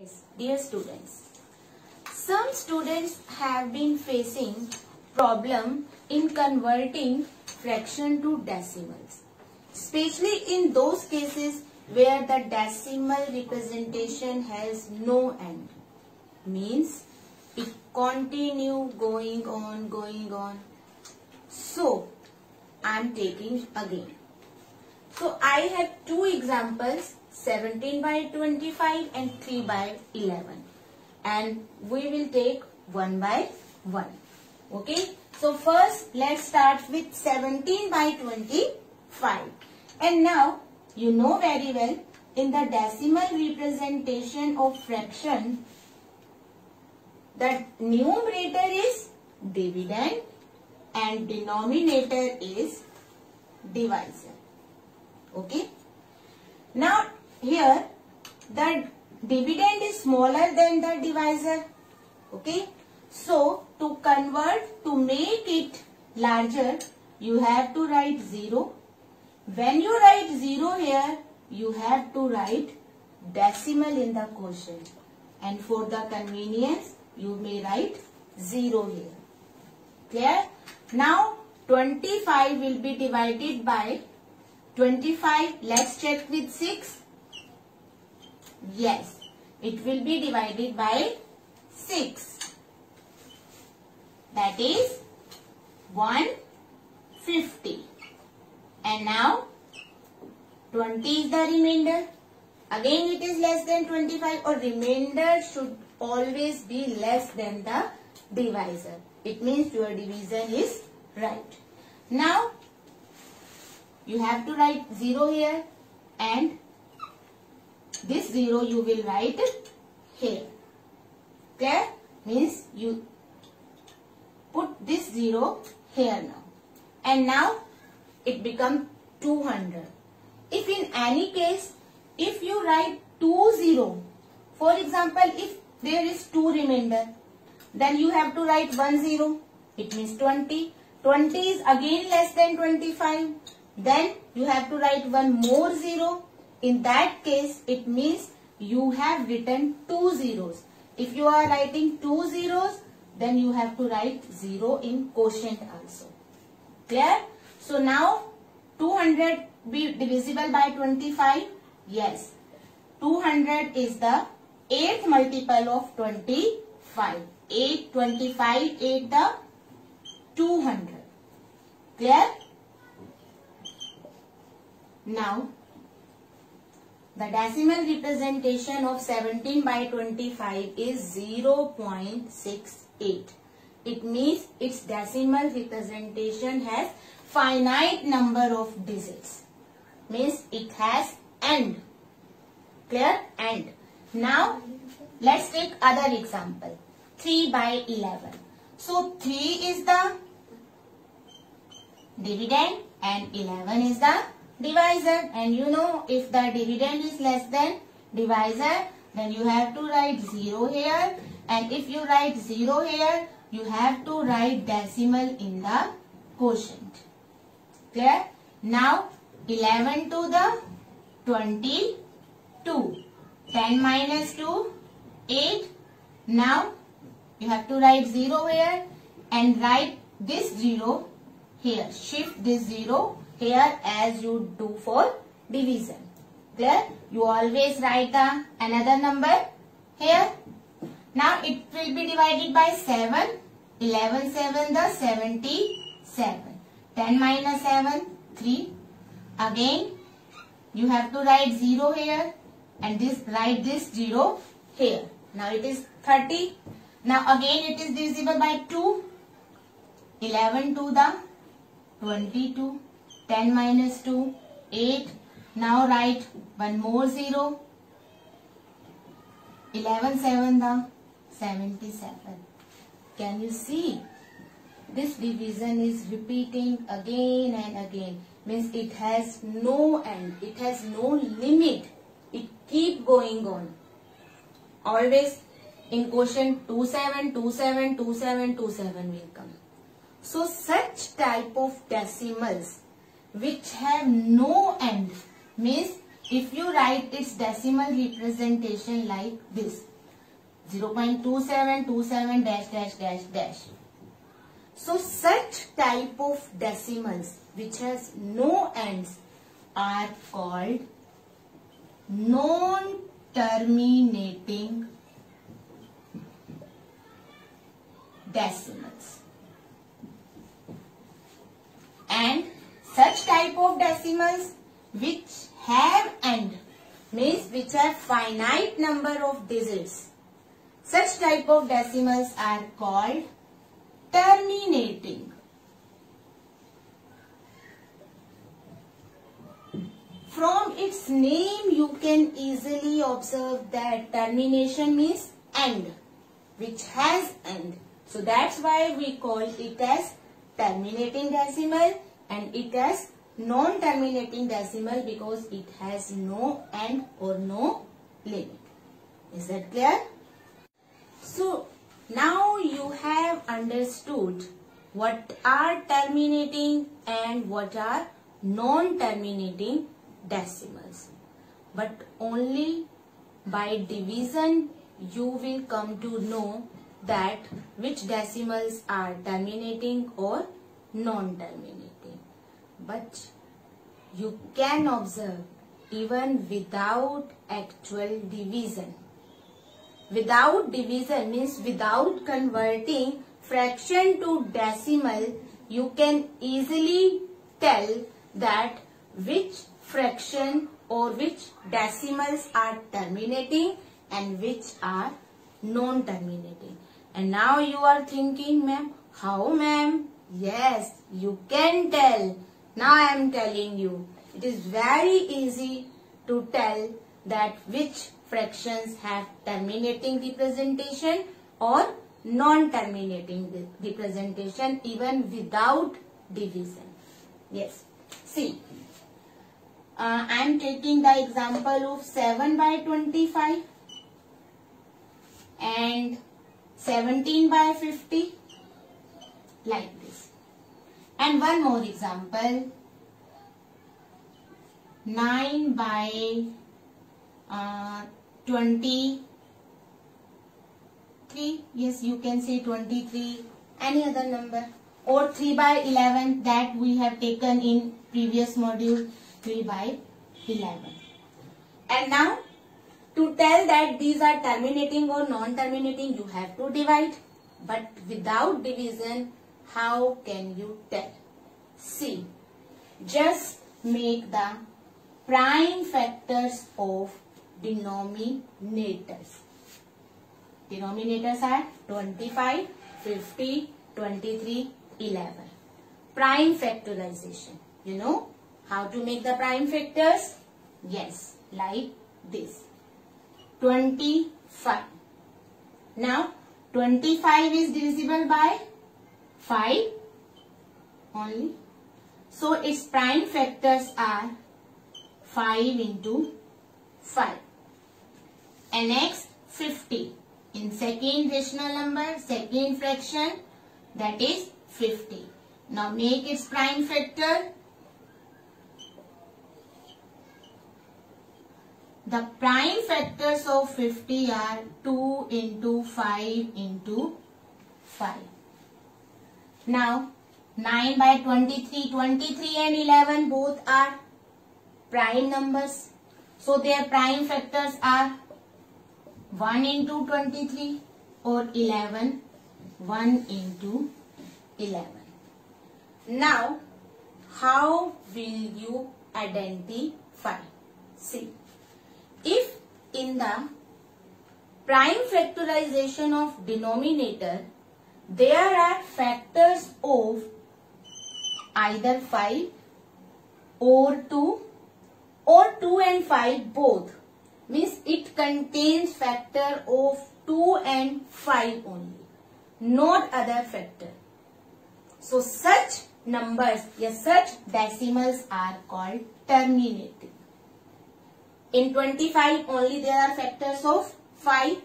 Yes, dear students, some students have been facing problem in converting fraction to decimals, especially in those cases where the decimal representation has no end. Means it continue going on, going on. So, I am taking again. So I have two examples 17 by 25 and 3 by 11 and we will take one by one. Okay. So first let's start with 17 by 25 and now you know very well in the decimal representation of fraction the numerator is dividend and denominator is divisor okay now here the dividend is smaller than the divisor okay? So to convert to make it larger you have to write 0 when you write 0 here you have to write decimal in the quotient. And for the convenience you may write 0 here. Clear? Now 25 will be divided by 25 let's check with 6 yes. It will be divided by 6 that is 150 and now 20 is the remainder. Again it is less than 25 or remainder should always be less than the divisor. It means your division is right. Now you have to write 0 here and this 0 you will write here. Clear? Means you put this 0 here now. And now it becomes 200. If in any case, if you write 2 0, for example, if there is 2 remainder, then you have to write 1 0. It means 20. 20 is again less than 25. Then you have to write one more 0 in that case, it means you have written two zeros. If you are writing two zeros, then you have to write zero in quotient also. Clear? So now 200 be divisible by 25? Yes. 200 is the 8th multiple of 25. 8, 25, 8 the 200. Clear? Now the decimal representation of 17 by 25 is 0.68. It means its decimal representation has finite number of digits. Means it has end. Clear? End. Now, let's take other example. 3 by 11. So, 3 is the dividend and 11 is the divisor and you know if the dividend is less than divisor then you have to write 0 here and if you write 0 here you have to write decimal in the quotient. Clear? Now 11 to the 22. 10 minus 2 8. Now you have to write 0 here and write this 0 here. Shift this 0 here as you do for division. Clear? You always write the another number here. Now it will be divided by 7. 11 7 the 77. 10 minus 7 3. Again you have to write 0 here and this write this 0 here. Now it is 30. Now again it is divisible by 2. 11 to the 22. 10 minus 2, 8. Now write one more 0. 11 7 the 77. Can you see? This division is repeating again and again. Means it has no end. It has no limit. It keep going on. Always in quotient 27, 27, 27, 27 will come. So such type of decimals which have no end. Means if you write its decimal representation like this. 0.2727 dash dash dash dash. So such type of decimals which has no ends are called non-terminating decimals. And such type of decimals which have end means which have finite number of digits. Such type of decimals are called terminating. From its name you can easily observe that termination means end which has end. So that's why we call it as terminating decimal and it has non-terminating decimal because it has no end or no limit. Is that clear? So now you have understood what are terminating and what are non-terminating decimals. But only by division you will come to know that which decimals are terminating or non-terminating. But you can observe even without actual division. Without division means without converting fraction to decimal, you can easily tell that which fraction or which decimals are terminating and which are non-terminating. And now you are thinking, ma'am, how ma'am? Yes, you can tell. Now I am telling you. It is very easy to tell that which fractions have terminating representation or non-terminating representation even without division. Yes. See, uh, I am taking the example of 7 by 25 and 17 by 50 like this. And one more example. 9 by uh, 23 yes you can say 23 any other number? Or 3 by 11 that we have taken in previous module 3 by 11 and now to tell that these are terminating or non-terminating, you have to divide. But without division, how can you tell? See, just make the prime factors of denominators. Denominators are 25, 50, 23, 11. Prime factorization. You know how to make the prime factors? Yes, like this. 25. Now 25 is divisible by 5 only. So its prime factors are 5 into 5. And next 50. In second rational number, second fraction that is 50. Now make its prime factor The prime factors of 50 are 2 into 5 into 5. Now 9 by 23, 23 and 11 both are prime numbers. So their prime factors are 1 into 23 or 11, 1 into 11. Now how will you identify? See. If in the prime factorization of denominator, there are factors of either 5 or 2 or 2 and 5 both. Means it contains factor of 2 and 5 only not other factor. So such numbers yes such decimals are called terminating. In 25 only there are factors of 5.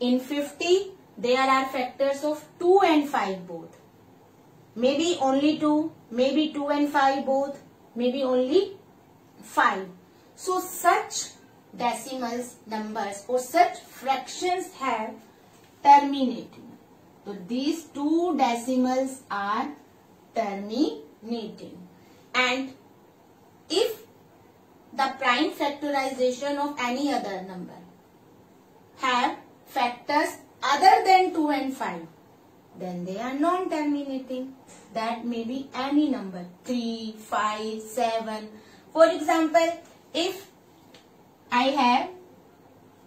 In 50 there are factors of 2 and 5 both. Maybe only 2, maybe 2 and 5 both, maybe only 5. So such decimals numbers or such fractions have terminating. So these two decimals are terminating. And if the prime factorization of any other number have factors other than 2 and 5, then they are non-terminating. That may be any number, 3, 5, 7. For example, if I have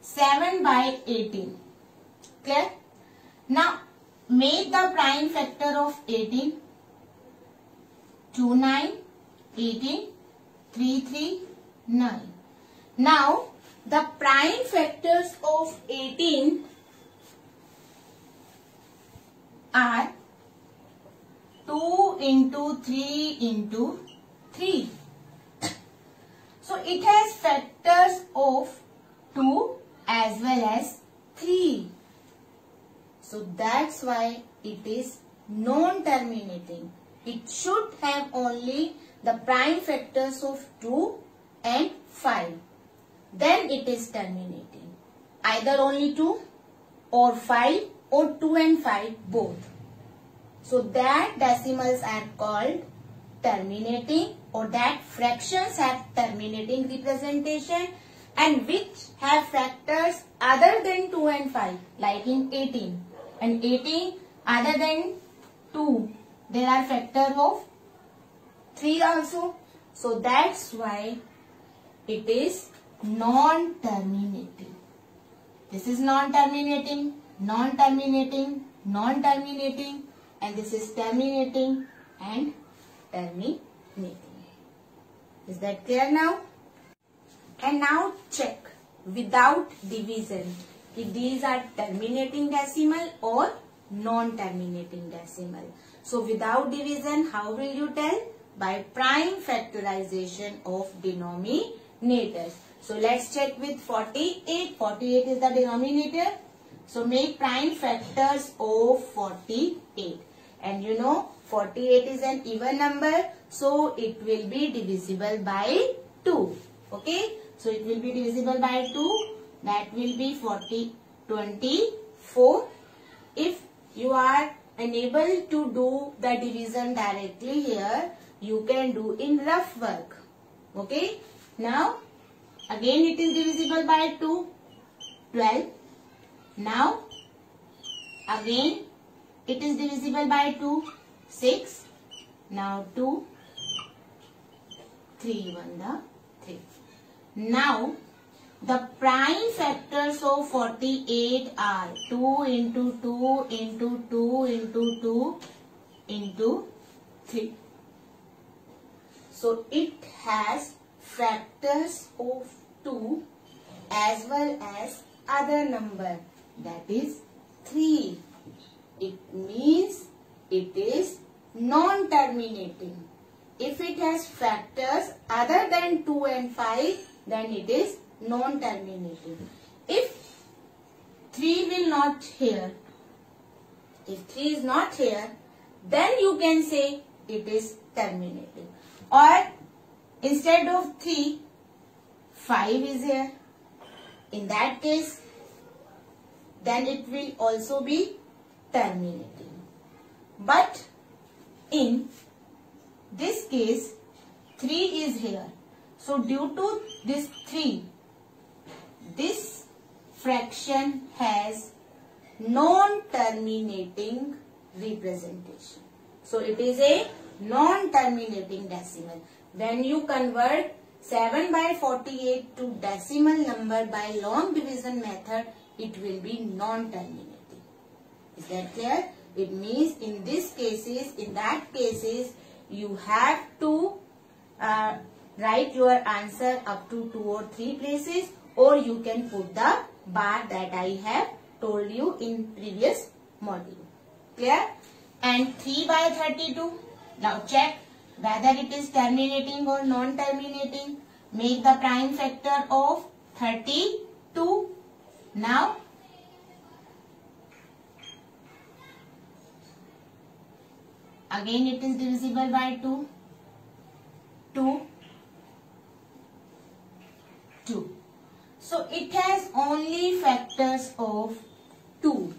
7 by 18, clear? Now, make the prime factor of 18, 2, 9, 18, 3, 3, 9. Now, the prime factors of 18 are 2 into 3 into 3. So it has factors of 2 as well as 3. So that's why it is non-terminating. It should have only the prime factors of 2 and 5. Then it is terminating. Either only 2 or 5 or 2 and 5 both. So that decimals are called terminating or that fractions have terminating representation and which have factors other than 2 and 5 like in 18 and 18 other than 2 there are factor of 3 also. So that's why it is non-terminating. This is non-terminating non-terminating non-terminating and this is terminating and terminating is that clear now? And now check without division if these are terminating decimal or non-terminating decimal. So without division how will you tell? By prime factorization of denominators. So let's check with 48. 48 is the denominator. So make prime factors of 48. And you know 48 is an even number. So it will be divisible by 2. Okay. So it will be divisible by 2. That will be 40, 24. If you are unable to do the division directly here, you can do in rough work. Okay. Now, again it is divisible by 2. 12. Now, again it is divisible by 2. 6. Now 2 3 1 the 3. Now the prime factors of 48 are 2 into 2 into 2 into 2 into 3. So it has factors of 2 as well as other number that is 3. It means it is non-terminating. If it has factors other than 2 and 5, then it is non-terminating. If 3 will not here, if 3 is not here, then you can say it is terminating. Or instead of 3, 5 is here. In that case, then it will also be terminating. But in this case 3 is here. So due to this 3, this fraction has non-terminating representation. So it is a non-terminating decimal. When you convert 7 by 48 to decimal number by long division method, it will be non-terminating. Is that clear? It means in this cases, in that cases, you have to uh, write your answer up to two or three places or you can put the bar that I have told you in previous module. Clear? And 3 by 32. Now check whether it is terminating or non-terminating. Make the prime factor of 32. Now Again it is divisible by 2. 2. So it has only factors of 2,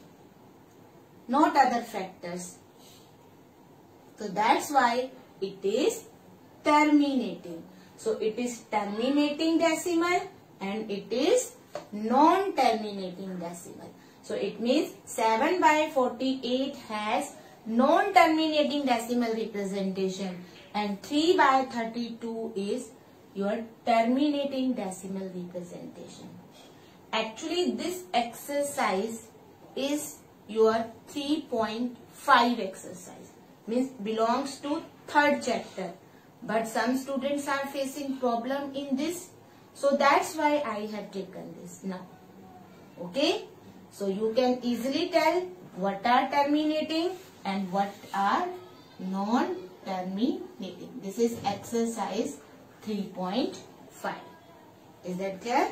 not other factors. So that's why it is terminating. So it is terminating decimal and it is non-terminating decimal. So it means 7 by 48 has non-terminating decimal representation. And 3 by 32 is your terminating decimal representation. Actually this exercise is your 3.5 exercise. Means belongs to third chapter. But some students are facing problem in this. So that's why I have taken this now. Okay? So you can easily tell what are terminating and what are non-terminating. This is exercise 3.5 is that clear